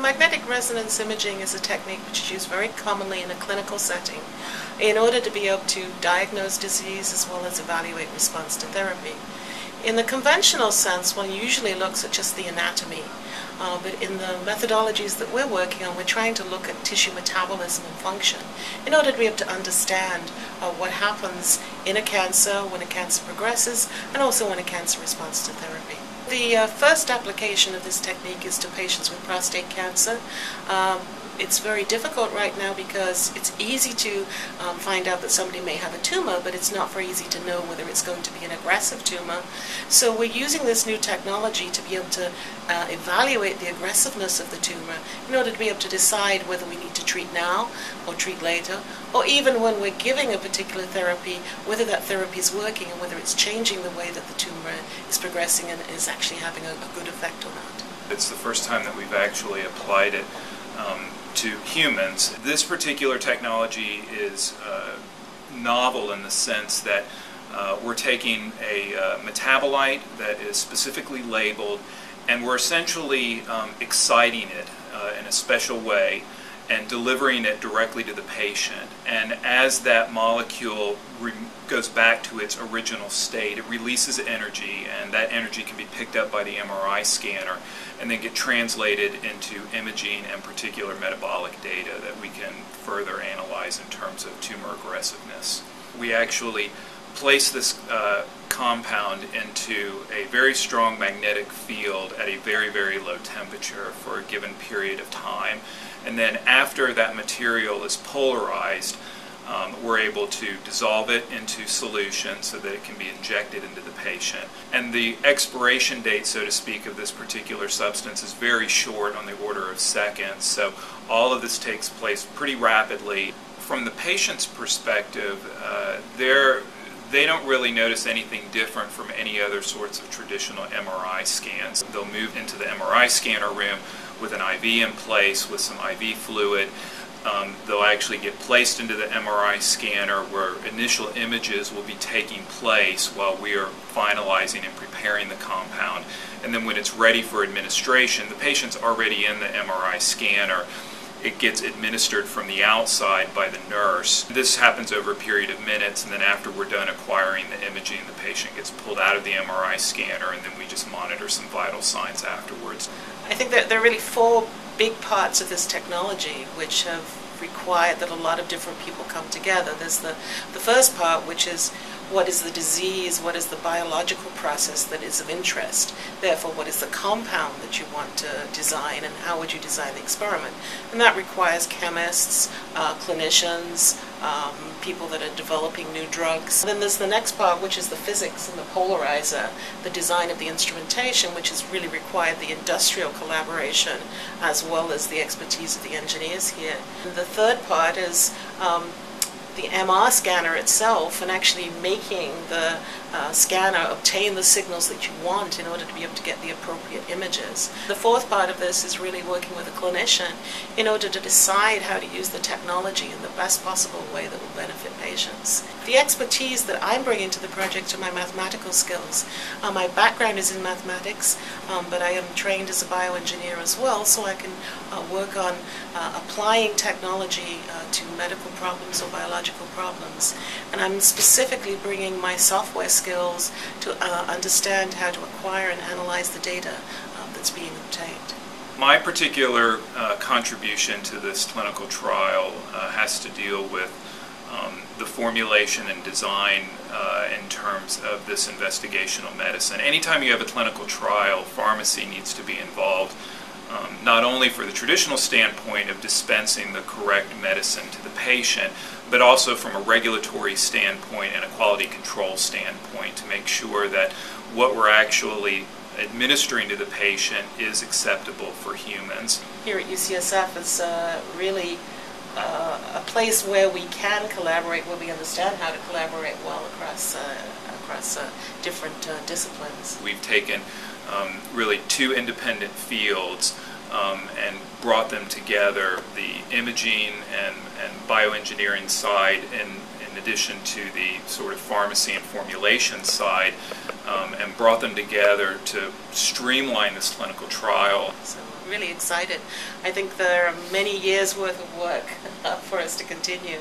Magnetic resonance imaging is a technique which is used very commonly in a clinical setting in order to be able to diagnose disease as well as evaluate response to therapy. In the conventional sense, one usually looks at just the anatomy, uh, but in the methodologies that we're working on, we're trying to look at tissue metabolism and function in order to be able to understand uh, what happens in a cancer when a cancer progresses and also when a cancer responds to therapy. The uh, first application of this technique is to patients with prostate cancer. Um, it's very difficult right now because it's easy to um, find out that somebody may have a tumor, but it's not very easy to know whether it's going to be an aggressive tumor. So we're using this new technology to be able to uh, evaluate the aggressiveness of the tumor in order to be able to decide whether we need to treat now or treat later, or even when we're giving a particular therapy, whether that therapy is working and whether it's changing the way that the tumor is progressing and is actually having a, a good effect or not. It's the first time that we've actually applied it um, to humans. This particular technology is uh, novel in the sense that uh, we're taking a uh, metabolite that is specifically labeled and we're essentially um, exciting it uh, in a special way and delivering it directly to the patient. And as that molecule goes back to its original state, it releases energy, and that energy can be picked up by the MRI scanner and then get translated into imaging and particular metabolic data that we can further analyze in terms of tumor aggressiveness. We actually place this uh, compound into a very strong magnetic field at a very, very low temperature for a given period of time. And then after that material is polarized, um, we're able to dissolve it into solution so that it can be injected into the patient. And the expiration date, so to speak, of this particular substance is very short on the order of seconds. So all of this takes place pretty rapidly. From the patient's perspective, uh, they're they don't really notice anything different from any other sorts of traditional MRI scans. They'll move into the MRI scanner room with an IV in place with some IV fluid. Um, they'll actually get placed into the MRI scanner where initial images will be taking place while we are finalizing and preparing the compound. And then when it's ready for administration, the patient's already in the MRI scanner it gets administered from the outside by the nurse. This happens over a period of minutes, and then after we're done acquiring the imaging, the patient gets pulled out of the MRI scanner, and then we just monitor some vital signs afterwards. That there are really four big parts of this technology which have required that a lot of different people come together. There's the, the first part, which is what is the disease, what is the biological process that is of interest, therefore what is the compound that you want to design and how would you design the experiment. And that requires chemists, uh, clinicians, um, people that are developing new drugs. Then there's the next part, which is the physics and the polarizer, the design of the instrumentation, which has really required the industrial collaboration as well as the expertise of the engineers here. And the third part is um, the MR scanner itself and actually making the uh, scanner obtain the signals that you want in order to be able to get the appropriate images. The fourth part of this is really working with a clinician in order to decide how to use the technology in the best possible way that will benefit patients. The expertise that I'm bringing to the project are my mathematical skills. Uh, my background is in mathematics, um, but I am trained as a bioengineer as well, so I can uh, work on uh, applying technology uh, to medical problems or biological problems. And I'm specifically bringing my software skills to uh, understand how to acquire and analyze the data um, that's being obtained. My particular uh, contribution to this clinical trial uh, has to deal with um, the formulation and design uh, in terms of this investigational medicine. Anytime you have a clinical trial, pharmacy needs to be involved um, not only for the traditional standpoint of dispensing the correct medicine to the patient, but also from a regulatory standpoint and a quality control standpoint to make sure that what we're actually administering to the patient is acceptable for humans. Here at UCSF it's uh, really uh, a place where we can collaborate, where we understand how to collaborate well across uh, across uh, different uh, disciplines. We've taken um, really two independent fields um, and brought them together, the imaging and, and bioengineering side in, in addition to the sort of pharmacy and formulation side, um, and brought them together to streamline this clinical trial. So really excited. I think there are many years worth of work for us to continue.